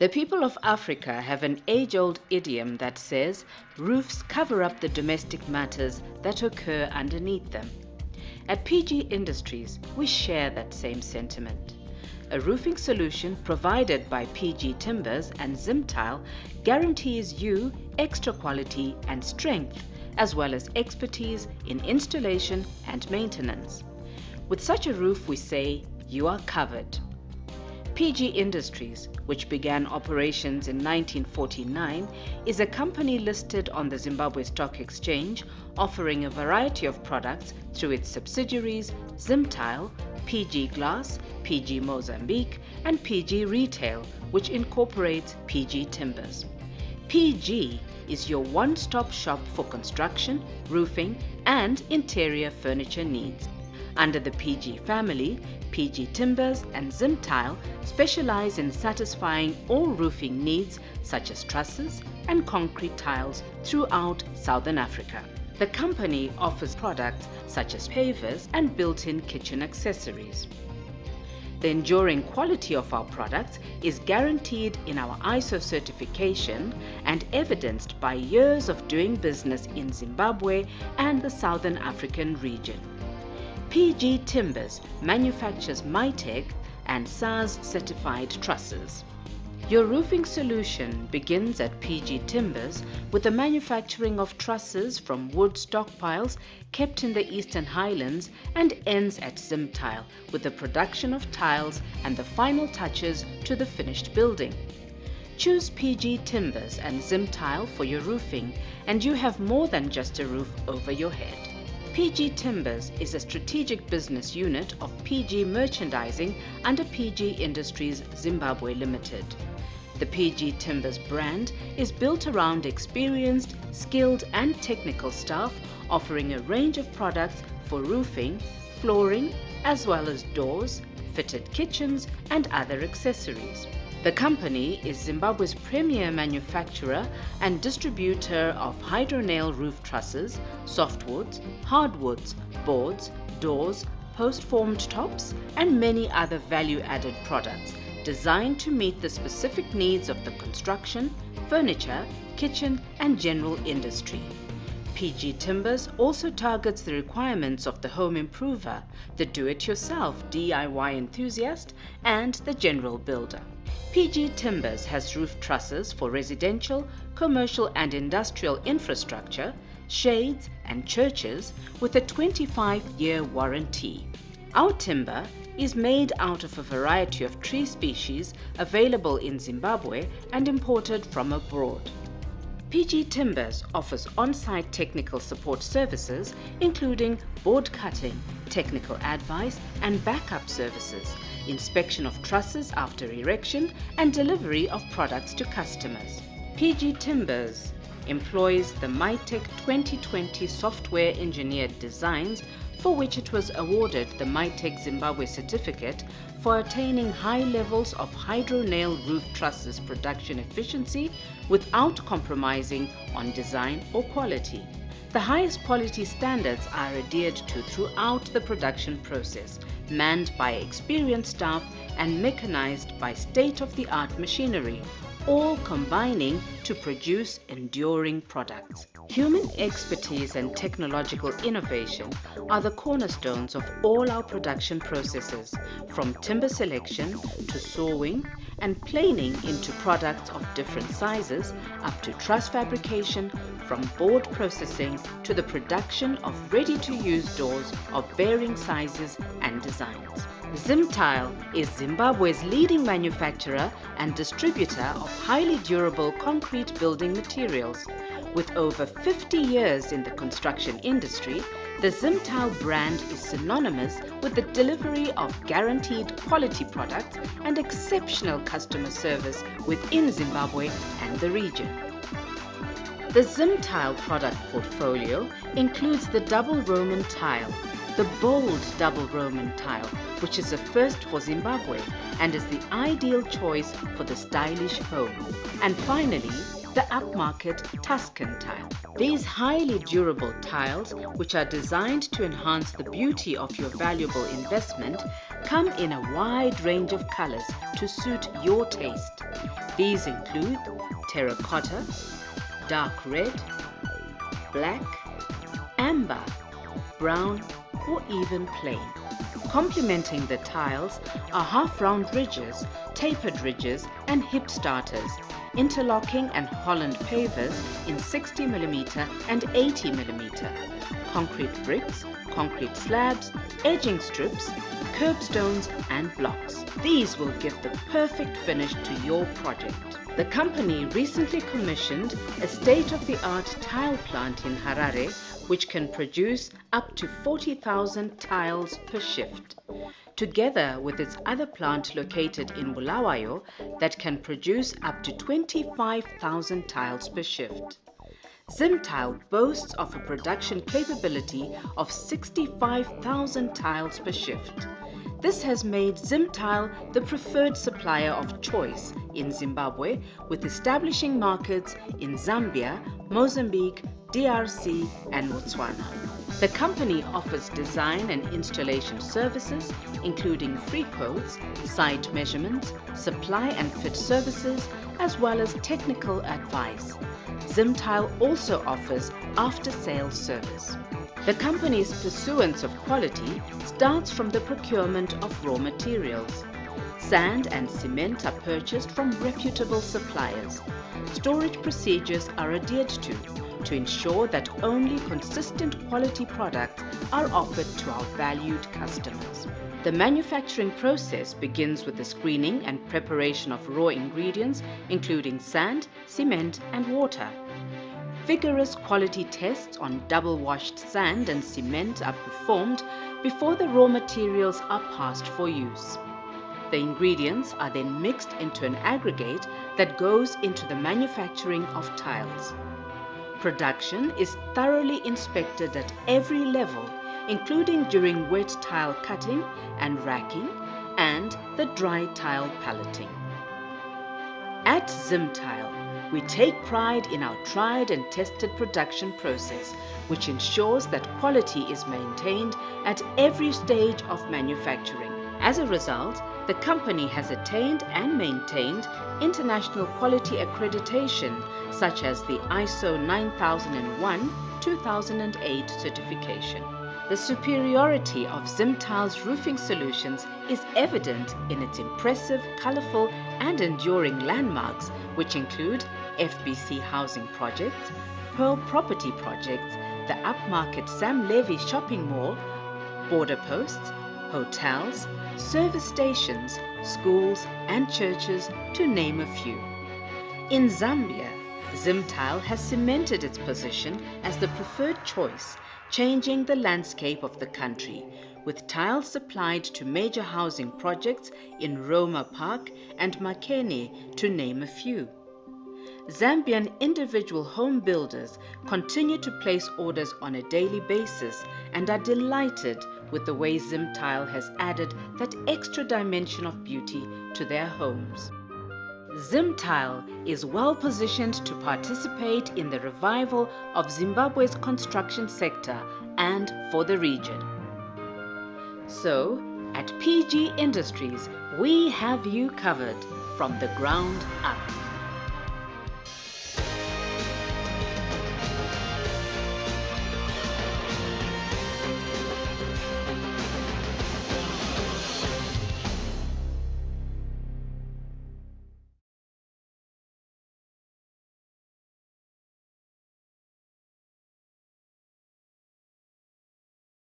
The people of Africa have an age old idiom that says roofs cover up the domestic matters that occur underneath them. At PG Industries, we share that same sentiment. A roofing solution provided by PG Timbers and Zimtile guarantees you extra quality and strength, as well as expertise in installation and maintenance. With such a roof, we say you are covered. PG Industries, which began operations in 1949, is a company listed on the Zimbabwe Stock Exchange, offering a variety of products through its subsidiaries Zimtile, PG Glass, PG Mozambique, and PG Retail, which incorporates PG Timbers. PG is your one stop shop for construction, roofing, and interior furniture needs. Under the PG family, PG Timbers and Zimtile specialize in satisfying all roofing needs such as trusses and concrete tiles throughout Southern Africa. The company offers products such as pavers and built-in kitchen accessories. The enduring quality of our products is guaranteed in our ISO certification and evidenced by years of doing business in Zimbabwe and the Southern African region. PG Timbers manufactures MiTek and SARS certified trusses. Your roofing solution begins at PG Timbers with the manufacturing of trusses from wood stockpiles kept in the Eastern Highlands and ends at Zimtile with the production of tiles and the final touches to the finished building. Choose PG Timbers and Zimtile for your roofing and you have more than just a roof over your head. PG Timbers is a strategic business unit of PG Merchandising under PG Industries Zimbabwe Limited. The PG Timbers brand is built around experienced, skilled and technical staff offering a range of products for roofing, flooring, as well as doors, fitted kitchens and other accessories. The company is Zimbabwe's premier manufacturer and distributor of hydronail roof trusses, softwoods, hardwoods, boards, doors, post-formed tops and many other value-added products designed to meet the specific needs of the construction, furniture, kitchen and general industry. PG Timbers also targets the requirements of the home improver, the do-it-yourself DIY enthusiast, and the general builder. PG Timbers has roof trusses for residential, commercial and industrial infrastructure, shades and churches with a 25-year warranty. Our timber is made out of a variety of tree species available in Zimbabwe and imported from abroad. PG Timbers offers on-site technical support services including board cutting, technical advice and backup services, inspection of trusses after erection and delivery of products to customers. PG Timbers employs the MiTek 2020 software engineered designs for which it was awarded the MiTek Zimbabwe certificate for attaining high levels of hydronail roof trusses production efficiency without compromising on design or quality. The highest quality standards are adhered to throughout the production process, manned by experienced staff and mechanized by state-of-the-art machinery, all combining to produce enduring products. Human expertise and technological innovation are the cornerstones of all our production processes, from timber selection to sawing and planing into products of different sizes up to truss fabrication, from board processing to the production of ready-to-use doors of varying sizes and designs. Zimtile is Zimbabwe's leading manufacturer and distributor of highly durable concrete building materials with over 50 years in the construction industry, the Zimtile brand is synonymous with the delivery of guaranteed quality products and exceptional customer service within Zimbabwe and the region. The Zimtile product portfolio includes the double Roman tile, the bold double Roman tile, which is a first for Zimbabwe and is the ideal choice for the stylish home. And finally, the upmarket Tuscan tile. These highly durable tiles, which are designed to enhance the beauty of your valuable investment, come in a wide range of colors to suit your taste. These include terracotta, dark red, black, amber, brown or even plain. Complementing the tiles are half-round ridges, tapered ridges and hip starters, interlocking and Holland pavers in 60mm and 80mm, concrete bricks, concrete slabs, edging strips, curbstones and blocks. These will give the perfect finish to your project. The company recently commissioned a state-of-the-art tile plant in Harare which can produce up to 40,000 tiles per shift, together with its other plant located in Bulawayo that can produce up to 25,000 tiles per shift. Zimtile boasts of a production capability of 65,000 tiles per shift. This has made Zimtile the preferred supplier of choice in Zimbabwe with establishing markets in Zambia, Mozambique, DRC and Botswana. The company offers design and installation services including free quotes, site measurements, supply and fit services as well as technical advice. Zimtile also offers after-sales service. The company's pursuance of quality starts from the procurement of raw materials. Sand and cement are purchased from reputable suppliers. Storage procedures are adhered to to ensure that only consistent quality products are offered to our valued customers. The manufacturing process begins with the screening and preparation of raw ingredients including sand, cement and water. Vigorous quality tests on double-washed sand and cement are performed before the raw materials are passed for use. The ingredients are then mixed into an aggregate that goes into the manufacturing of tiles. Production is thoroughly inspected at every level, including during wet tile cutting and racking and the dry tile palleting. At Zimtile, we take pride in our tried and tested production process, which ensures that quality is maintained at every stage of manufacturing. As a result, the company has attained and maintained international quality accreditation such as the ISO 9001-2008 certification. The superiority of Zimtile's roofing solutions is evident in its impressive, colorful and enduring landmarks which include FBC housing projects, Pearl property projects, the upmarket Sam Levy shopping mall, border posts, hotels, service stations, schools and churches to name a few. In Zambia, Zimtile has cemented its position as the preferred choice, changing the landscape of the country, with tiles supplied to major housing projects in Roma Park and Makeni to name a few. Zambian individual home builders continue to place orders on a daily basis and are delighted with the way Zimtile has added that extra dimension of beauty to their homes. Zimtile is well positioned to participate in the revival of Zimbabwe's construction sector and for the region. So, at PG Industries, we have you covered from the ground up.